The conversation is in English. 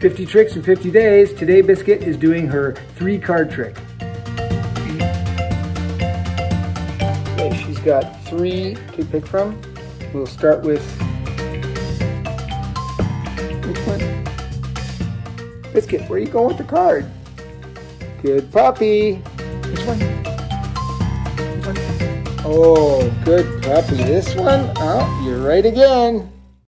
50 tricks in 50 days. Today Biscuit is doing her three card trick. Okay, she's got three to pick from. We'll start with which one? Biscuit, where are you going with the card? Good puppy. Which one? Which one? Oh, good puppy. This one? Oh, you're right again.